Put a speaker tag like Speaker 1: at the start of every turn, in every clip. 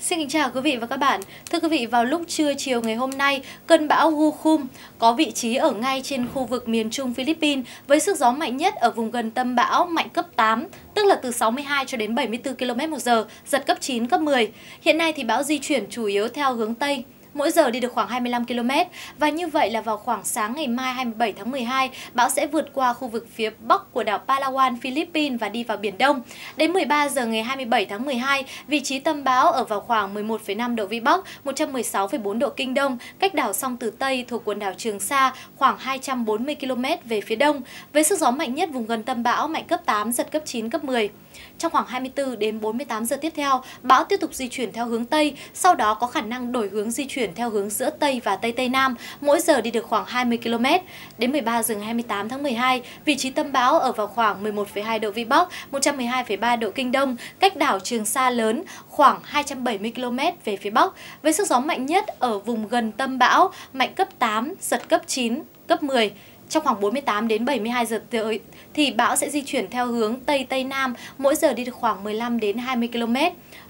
Speaker 1: xin chào quý vị và các bạn. Thưa quý vị, vào lúc trưa chiều ngày hôm nay, cơn bão gukum có vị trí ở ngay trên khu vực miền Trung Philippines với sức gió mạnh nhất ở vùng gần tâm bão mạnh cấp 8, tức là từ 62 cho đến 74 km h giật cấp 9, cấp 10. Hiện nay thì bão di chuyển chủ yếu theo hướng Tây mỗi giờ đi được khoảng 25 km và như vậy là vào khoảng sáng ngày mai 27 tháng 12, bão sẽ vượt qua khu vực phía bắc của đảo Palawan, Philippines và đi vào Biển Đông. Đến 13 giờ ngày 27 tháng 12, vị trí tâm bão ở vào khoảng 11,5 độ Vĩ Bắc, 116,4 độ Kinh Đông, cách đảo Song Tử Tây thuộc quần đảo Trường Sa khoảng 240 km về phía đông, với sức gió mạnh nhất vùng gần tâm bão mạnh cấp 8, giật cấp 9, cấp 10. Trong khoảng 24 đến 48 giờ tiếp theo, bão tiếp tục di chuyển theo hướng Tây, sau đó có khả năng đổi hướng di chuyển chuyển theo hướng giữa Tây và Tây Tây Nam, mỗi giờ đi được khoảng 20 km. Đến 13 giờ ngày 28 tháng 12, vị trí tâm bão ở vào khoảng 11,2 độ Vĩ Bắc, 112,3 độ Kinh Đông, cách đảo Trường Sa lớn khoảng 270 km về phía Bắc, với sức gió mạnh nhất ở vùng gần tâm bão, mạnh cấp 8, giật cấp 9, cấp 10. Trong khoảng 48 đến 72 giờ tới thì bão sẽ di chuyển theo hướng Tây Tây Nam, mỗi giờ đi được khoảng 15 đến 20 km.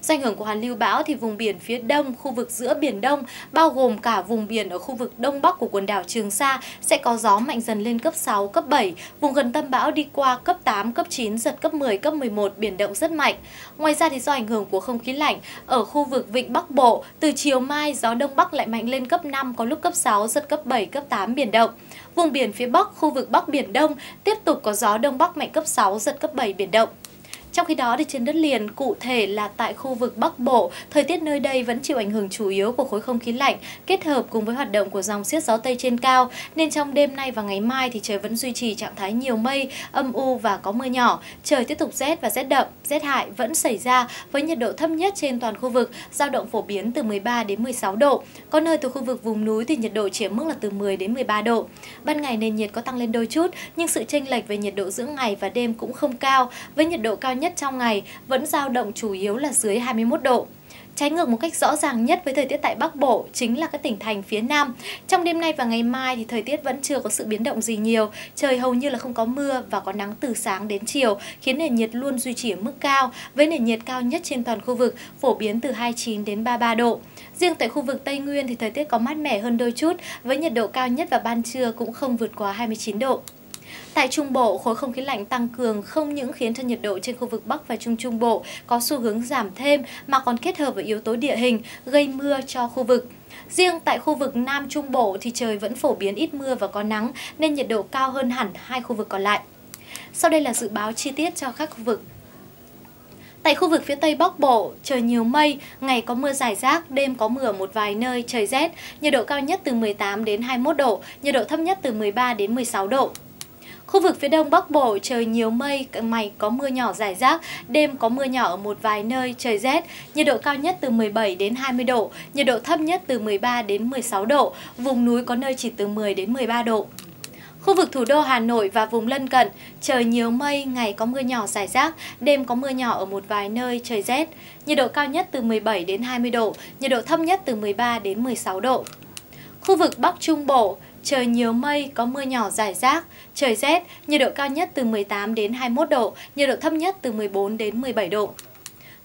Speaker 1: Do ảnh hưởng của hoàn lưu bão thì vùng biển phía đông, khu vực giữa Biển Đông, bao gồm cả vùng biển ở khu vực đông bắc của quần đảo Trường Sa sẽ có gió mạnh dần lên cấp 6, cấp 7. Vùng gần tâm bão đi qua cấp 8, cấp 9, giật cấp 10, cấp 11, biển động rất mạnh. Ngoài ra thì do ảnh hưởng của không khí lạnh, ở khu vực Vịnh Bắc Bộ, từ chiều mai gió đông bắc lại mạnh lên cấp 5, có lúc cấp 6, giật cấp 7, cấp 8, biển động. Vùng biển phía Bắc, khu vực Bắc Biển Đông tiếp tục có gió Đông Bắc mạnh cấp 6, giật cấp 7 biển động. Trong khi đó thì trên đất liền, cụ thể là tại khu vực Bắc Bộ, thời tiết nơi đây vẫn chịu ảnh hưởng chủ yếu của khối không khí lạnh kết hợp cùng với hoạt động của dòng siết gió Tây trên cao nên trong đêm nay và ngày mai thì trời vẫn duy trì trạng thái nhiều mây, âm u và có mưa nhỏ. Trời tiếp tục rét và rét đậm, rét hại vẫn xảy ra với nhiệt độ thấp nhất trên toàn khu vực dao động phổ biến từ 13 đến 16 độ. Có nơi từ khu vực vùng núi thì nhiệt độ chỉ ở mức là từ 10 đến 13 độ. Ban ngày nền nhiệt có tăng lên đôi chút nhưng sự chênh lệch về nhiệt độ giữa ngày và đêm cũng không cao với nhiệt độ cao nhất trong ngày vẫn dao động chủ yếu là dưới 21 độ. Trái ngược một cách rõ ràng nhất với thời tiết tại Bắc Bộ chính là các tỉnh thành phía Nam. Trong đêm nay và ngày mai thì thời tiết vẫn chưa có sự biến động gì nhiều, trời hầu như là không có mưa và có nắng từ sáng đến chiều, khiến nền nhiệt luôn duy trì ở mức cao, với nền nhiệt cao nhất trên toàn khu vực phổ biến từ 29 đến 33 độ. Riêng tại khu vực Tây Nguyên thì thời tiết có mát mẻ hơn đôi chút, với nhiệt độ cao nhất vào ban trưa cũng không vượt quá 29 độ. Tại Trung Bộ, khối không khí lạnh tăng cường không những khiến cho nhiệt độ trên khu vực Bắc và Trung Trung Bộ có xu hướng giảm thêm mà còn kết hợp với yếu tố địa hình gây mưa cho khu vực. Riêng tại khu vực Nam Trung Bộ thì trời vẫn phổ biến ít mưa và có nắng nên nhiệt độ cao hơn hẳn hai khu vực còn lại. Sau đây là dự báo chi tiết cho các khu vực Tại khu vực phía Tây Bắc Bộ, trời nhiều mây, ngày có mưa rải rác, đêm có mưa ở một vài nơi, trời rét, nhiệt độ cao nhất từ 18 đến 21 độ, nhiệt độ thấp nhất từ 13 đến 16 độ. Khu vực phía đông bắc bộ trời nhiều mây, mày có mưa nhỏ rải rác, đêm có mưa nhỏ ở một vài nơi, trời rét, nhiệt độ cao nhất từ 17 đến 20 độ, nhiệt độ thấp nhất từ 13 đến 16 độ, vùng núi có nơi chỉ từ 10 đến 13 độ. Khu vực thủ đô Hà Nội và vùng lân cận, trời nhiều mây, ngày có mưa nhỏ rải rác, đêm có mưa nhỏ ở một vài nơi, trời rét. Nhiệt độ cao nhất từ 17 đến 20 độ, nhiệt độ thấp nhất từ 13 đến 16 độ. Khu vực Bắc Trung Bộ, trời nhiều mây, có mưa nhỏ rải rác, trời rét, nhiệt độ cao nhất từ 18 đến 21 độ, nhiệt độ thấp nhất từ 14 đến 17 độ.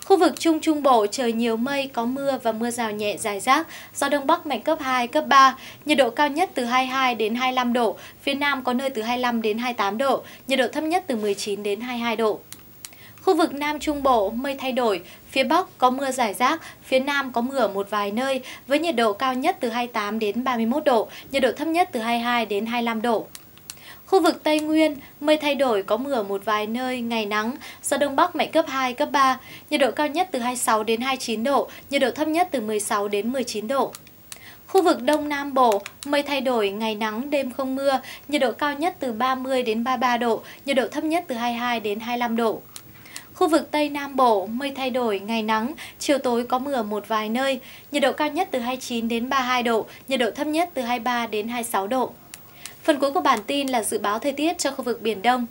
Speaker 1: Khu vực Trung Trung Bộ trời nhiều mây, có mưa và mưa rào nhẹ dài rác, gió Đông Bắc mạnh cấp 2, cấp 3, nhiệt độ cao nhất từ 22 đến 25 độ, phía Nam có nơi từ 25 đến 28 độ, nhiệt độ thấp nhất từ 19 đến 22 độ. Khu vực Nam Trung Bộ mây thay đổi, phía Bắc có mưa rải rác, phía Nam có mưa ở một vài nơi với nhiệt độ cao nhất từ 28 đến 31 độ, nhiệt độ thấp nhất từ 22 đến 25 độ. Khu vực Tây Nguyên, mây thay đổi có mưa ở một vài nơi, ngày nắng, gió Đông Bắc mạnh cấp 2, cấp 3, nhiệt độ cao nhất từ 26 đến 29 độ, nhiệt độ thấp nhất từ 16 đến 19 độ. Khu vực Đông Nam Bộ, mây thay đổi, ngày nắng, đêm không mưa, nhiệt độ cao nhất từ 30 đến 33 độ, nhiệt độ thấp nhất từ 22 đến 25 độ. Khu vực Tây Nam Bộ, mây thay đổi, ngày nắng, chiều tối có mưa ở một vài nơi, nhiệt độ cao nhất từ 29 đến 32 độ, nhiệt độ thấp nhất từ 23 đến 26 độ. Phần cuối của bản tin là dự báo thời tiết cho khu vực Biển Đông.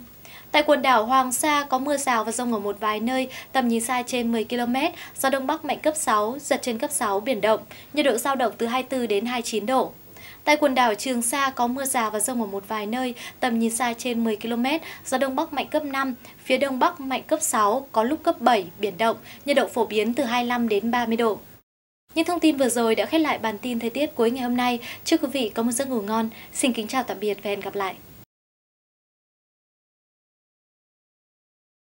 Speaker 1: Tại quần đảo Hoàng Sa có mưa rào và rông ở một vài nơi, tầm nhìn xa trên 10 km, gió Đông Bắc mạnh cấp 6, giật trên cấp 6, biển động, nhiệt độ giao động từ 24 đến 29 độ. Tại quần đảo Trường Sa có mưa rào và rông ở một vài nơi, tầm nhìn xa trên 10 km, gió Đông Bắc mạnh cấp 5, phía Đông Bắc mạnh cấp 6, có lúc cấp 7, biển động, nhiệt độ phổ biến từ 25 đến 30 độ. Những thông tin vừa rồi đã khép lại bản tin thời tiết cuối ngày hôm nay. Chúc quý vị có một giấc ngủ ngon. Xin kính chào tạm biệt và hẹn gặp lại.